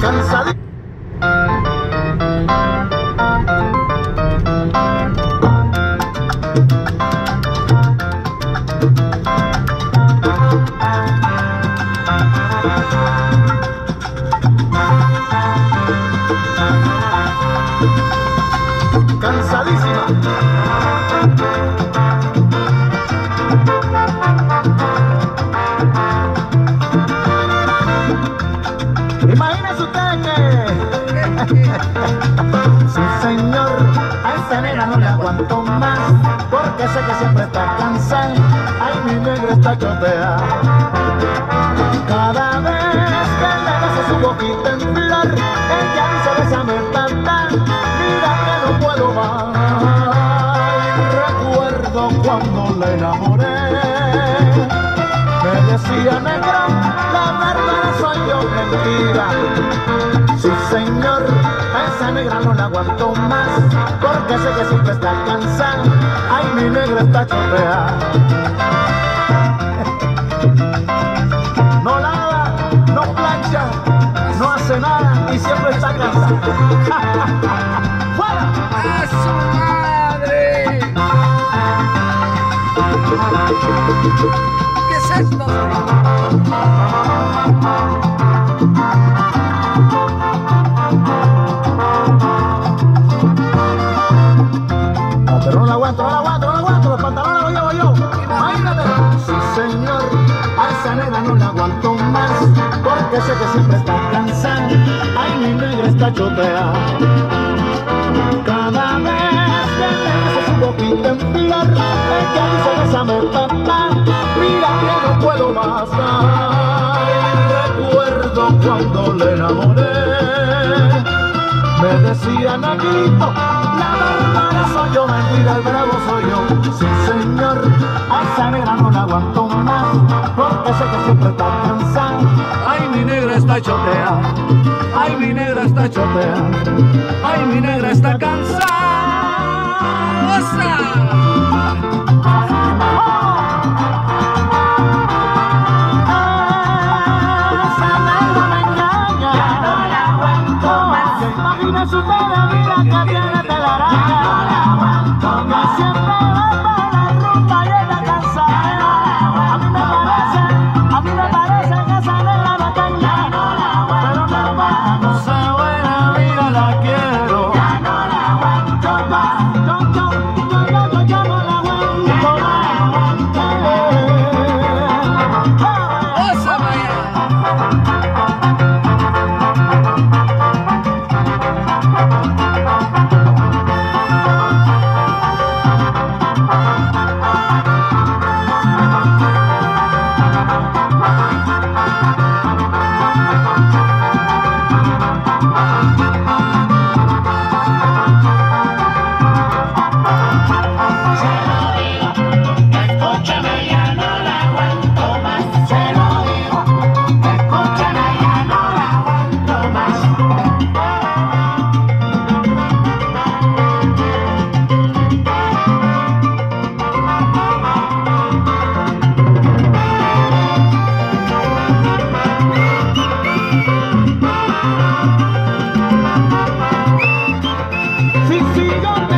Cansadito. Cansadísima. Nena no le aguanto más Porque sé que siempre está cansada. Ay, mi negra está chotea. Cada vez que le beso su boquita en flor Ella dice bésame tanta Mira que no puedo más Recuerdo cuando la enamoré. Me decía negro, la verdad soy yo mentira Sí señor, esa negra no la aguanto más Porque sé que siempre está cansada Ay, mi negra está chotea No lava, no plancha, no hace nada y siempre está cansada ¡Fuera! ¡A madre! ¿Qué es esto? Aguanto más, porque sé que siempre está cansada. Ay, mi negra está chotea. Cada vez que beso su boquita en flor, ella dice bésame papá, mira que no puedo más. Recuerdo cuando le enamoré. Me decían Naguito, la verdad soy yo, mentira, el bravo soy yo. Sí, señor, a esa negra no la aguanto chotea, ay mi negra está chotea, ay mi negra está cansada. Imagina su cara, mira que tiene telaraña. No la aguanto más. Don't gonna